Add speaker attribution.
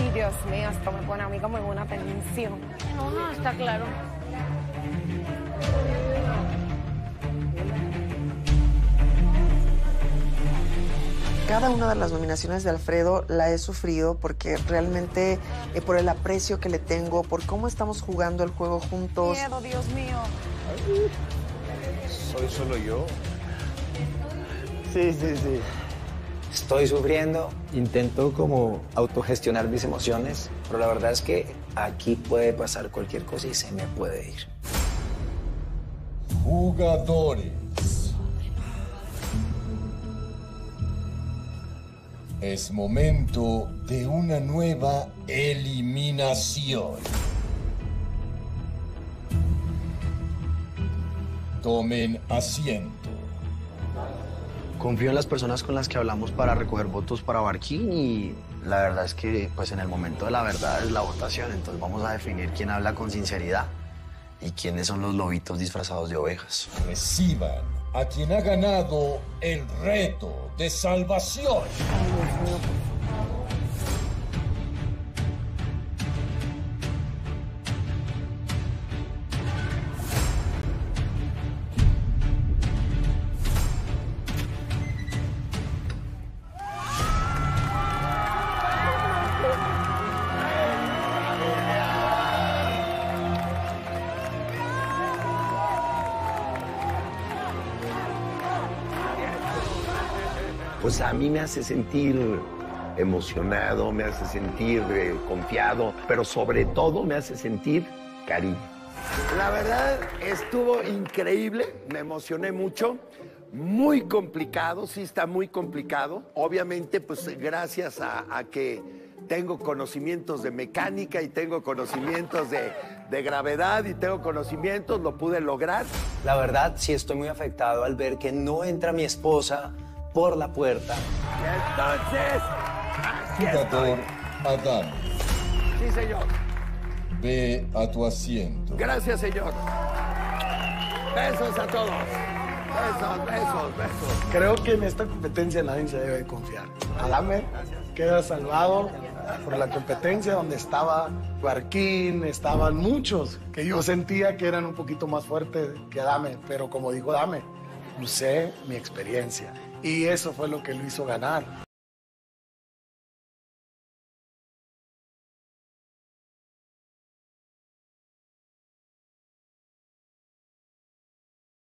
Speaker 1: Dios mío, esto me pone a mí como en una tensión.
Speaker 2: No, no, está claro.
Speaker 3: Cada una de las nominaciones de Alfredo la he sufrido porque realmente eh, por el aprecio que le tengo, por cómo estamos jugando el juego juntos.
Speaker 1: Miedo, Dios mío.
Speaker 4: ¿Soy solo yo?
Speaker 5: Sí, sí, sí.
Speaker 4: Estoy sufriendo, intento como autogestionar mis emociones, pero la verdad es que aquí puede pasar cualquier cosa y se me puede ir.
Speaker 6: Jugadores. Es momento de una nueva eliminación. Tomen asiento.
Speaker 5: Confío en las personas con las que hablamos para recoger votos para Barquín y la verdad es que pues en el momento de la verdad es la votación, entonces vamos a definir quién habla con sinceridad y quiénes son los lobitos disfrazados de ovejas.
Speaker 6: Reciban a quien ha ganado el reto de salvación.
Speaker 7: Pues a mí me hace sentir emocionado, me hace sentir eh, confiado, pero sobre todo me hace sentir cariño. La verdad estuvo increíble, me emocioné mucho, muy complicado, sí está muy complicado. Obviamente, pues gracias a, que tengo conocimientos de mecánica y tengo conocimientos de, de gravedad y tengo conocimientos, lo pude lograr.
Speaker 4: La verdad sí estoy muy afectado al ver que no entra mi esposa por la puerta.
Speaker 6: Entonces,
Speaker 4: aquí
Speaker 6: Jugador Adán,
Speaker 4: Sí, señor.
Speaker 6: ve a tu asiento.
Speaker 7: Gracias, señor. Besos a todos. Besos, besos, besos.
Speaker 8: Creo que en esta competencia nadie se debe confiar. Adame queda salvado por la competencia donde estaba Barquín, estaban muchos que yo sentía que eran un poquito más fuertes que Adame, pero como dijo Adame, usé mi experiencia y eso fue lo que lo hizo ganar.